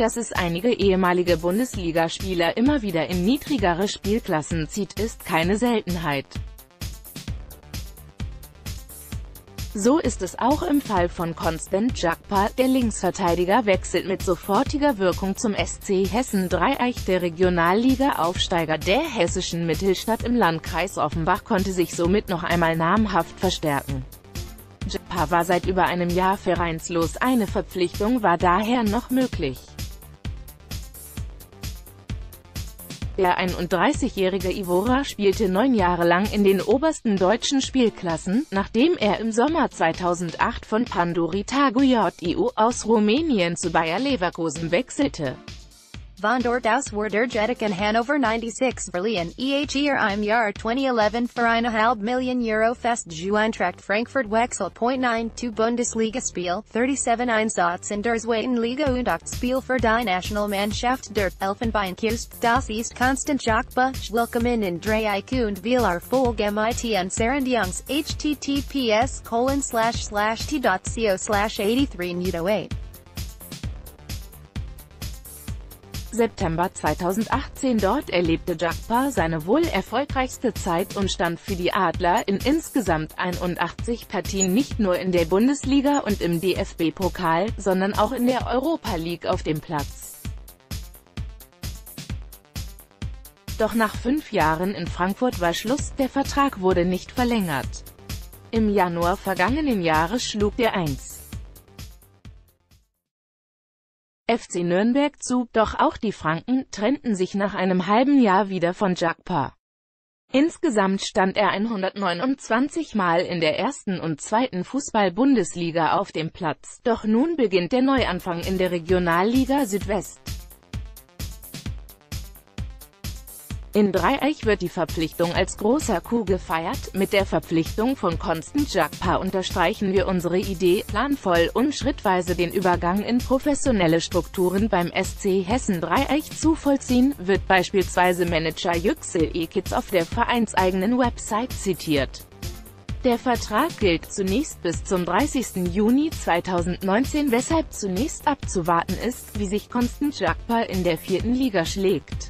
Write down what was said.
dass es einige ehemalige Bundesligaspieler immer wieder in niedrigere Spielklassen zieht, ist keine Seltenheit. So ist es auch im Fall von Constant Jakpa, der Linksverteidiger wechselt mit sofortiger Wirkung zum SC Hessen Dreieich der Regionalliga-Aufsteiger der hessischen Mittelstadt im Landkreis Offenbach konnte sich somit noch einmal namhaft verstärken. Jakpa war seit über einem Jahr vereinslos, eine Verpflichtung war daher noch möglich. Der 31-jährige Ivora spielte neun Jahre lang in den obersten deutschen Spielklassen, nachdem er im Sommer 2008 von Panduri Taguiot aus Rumänien zu Bayer Leverkusen wechselte. Von dort aus wurde Jetic in Hannover 96 Berlin, EHR im Jahr 2011 für eine halb Million Euro fest zu Eintracht Frankfurt Wechsel.92 Bundesliga-Spiel, 37 Einsatz in der zweiten Liga und 8 Spiel für die Nationalmannschaft der Elfenbeinküste. Das ist Constant Jakba, willkommen in Dreieck und Vielar Folge mit und Serendungs, https colon slash slash t.co slash 83 Nudo 8. September 2018 Dort erlebte Jakpa seine wohl erfolgreichste Zeit und stand für die Adler in insgesamt 81 Partien nicht nur in der Bundesliga und im DFB-Pokal, sondern auch in der Europa League auf dem Platz. Doch nach fünf Jahren in Frankfurt war Schluss, der Vertrag wurde nicht verlängert. Im Januar vergangenen Jahres schlug der 1. FC Nürnberg zu, doch auch die Franken trennten sich nach einem halben Jahr wieder von Jakpa. Insgesamt stand er 129 Mal in der ersten und zweiten Fußball-Bundesliga auf dem Platz, doch nun beginnt der Neuanfang in der Regionalliga Südwest. In Dreieich wird die Verpflichtung als großer Coup gefeiert. Mit der Verpflichtung von Constant Jakpa unterstreichen wir unsere Idee, planvoll und schrittweise den Übergang in professionelle Strukturen beim SC Hessen Dreieich zu vollziehen, wird beispielsweise Manager Yüksel Ekitz auf der vereinseigenen Website zitiert. Der Vertrag gilt zunächst bis zum 30. Juni 2019, weshalb zunächst abzuwarten ist, wie sich Constant Jakpa in der vierten Liga schlägt.